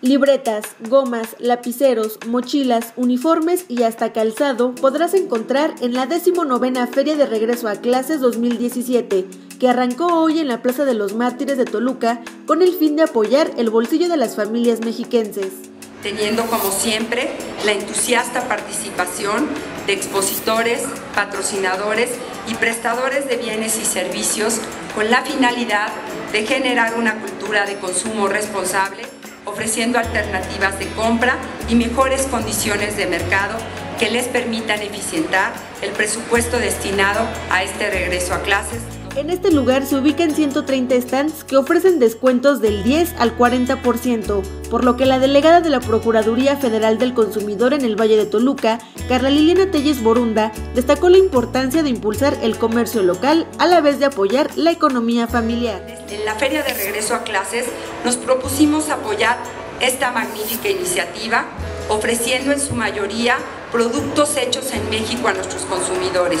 Libretas, gomas, lapiceros, mochilas, uniformes y hasta calzado podrás encontrar en la 19 Feria de Regreso a Clases 2017, que arrancó hoy en la Plaza de los Mártires de Toluca con el fin de apoyar el bolsillo de las familias mexiquenses. Teniendo como siempre la entusiasta participación de expositores, patrocinadores y prestadores de bienes y servicios con la finalidad de generar una cultura de consumo responsable ofreciendo alternativas de compra y mejores condiciones de mercado que les permitan eficientar el presupuesto destinado a este regreso a clases. En este lugar se ubican 130 stands que ofrecen descuentos del 10 al 40%, por lo que la delegada de la Procuraduría Federal del Consumidor en el Valle de Toluca, Carla Liliana Telles Borunda, destacó la importancia de impulsar el comercio local a la vez de apoyar la economía familiar. En la Feria de Regreso a Clases nos propusimos apoyar esta magnífica iniciativa, ofreciendo en su mayoría productos hechos en México a nuestros consumidores,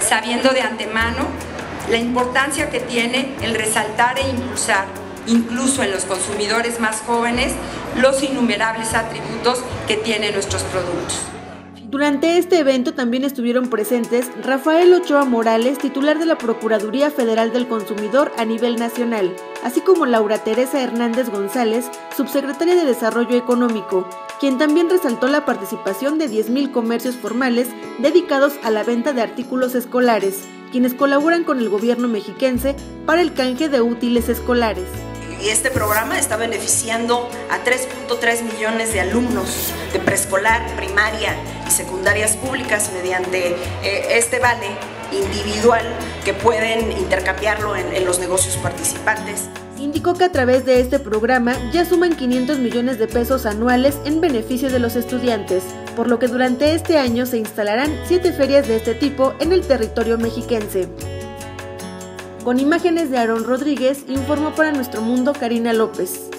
sabiendo de antemano la importancia que tiene el resaltar e impulsar, incluso en los consumidores más jóvenes, los innumerables atributos que tienen nuestros productos. Durante este evento también estuvieron presentes Rafael Ochoa Morales, titular de la Procuraduría Federal del Consumidor a nivel nacional, así como Laura Teresa Hernández González, subsecretaria de Desarrollo Económico, quien también resaltó la participación de 10.000 comercios formales dedicados a la venta de artículos escolares, quienes colaboran con el gobierno mexiquense para el canje de útiles escolares. Y este programa está beneficiando a 3.3 millones de alumnos de preescolar, primaria y secundarias públicas mediante eh, este vale individual que pueden intercambiarlo en, los negocios participantes. Indicó que a través de este programa ya suman 500 millones de pesos anuales en beneficio de los estudiantes, por lo que durante este año se instalarán siete ferias de este tipo en el territorio mexiquense. Con imágenes de Aaron Rodríguez, informó para Nuestro Mundo Karina López.